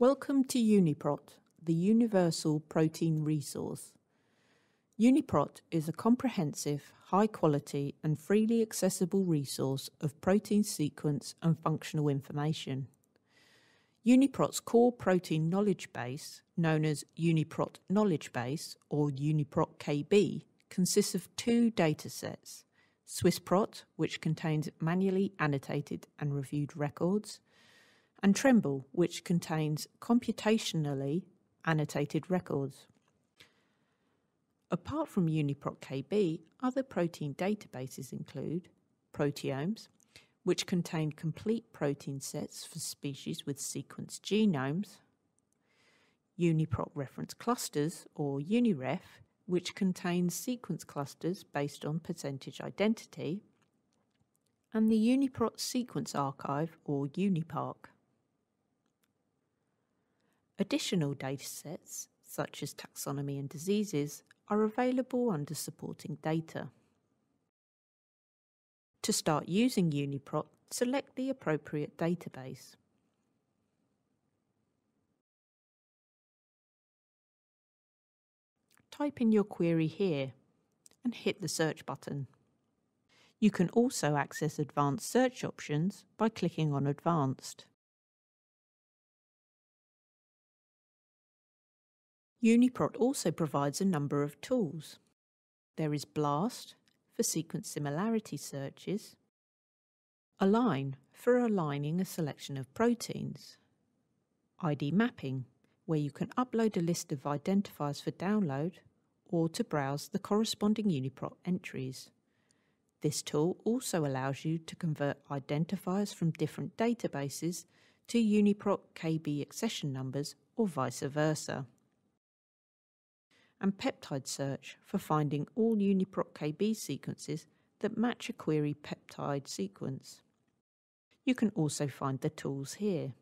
Welcome to UniProt, the Universal Protein Resource. UniProt is a comprehensive, high quality, and freely accessible resource of protein sequence and functional information. UniProt's core protein knowledge base, known as UniProt Knowledge Base or UniProt KB, consists of two datasets Swiss-Prot, which contains manually annotated and reviewed records, and TrEMBL, which contains computationally annotated records. Apart from UniProt KB, other protein databases include proteomes, which contain complete protein sets for species with sequenced genomes, UniProt reference clusters, or UniRef, which contains sequence clusters based on percentage identity, and the UniProt Sequence Archive, or UniParc. Additional datasets, such as taxonomy and diseases, are available under supporting data. To start using UniProt, select the appropriate database. Type in your query here and hit the search button. You can also access advanced search options by clicking on Advanced. UniProt also provides a number of tools. There is BLAST for sequence similarity searches, Align for aligning a selection of proteins, ID mapping, where you can upload a list of identifiers for download or to browse the corresponding UniProt entries. This tool also allows you to convert identifiers from different databases to UniProt KB accession numbers or vice versa and peptide search for finding all UniProt KB sequences that match a query peptide sequence. You can also find the tools here.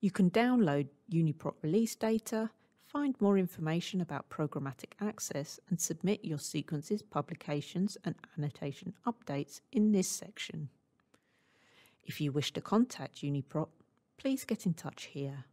You can download UniProt release data, find more information about programmatic access and submit your sequences, publications and annotation updates in this section. If you wish to contact UniProt, please get in touch here.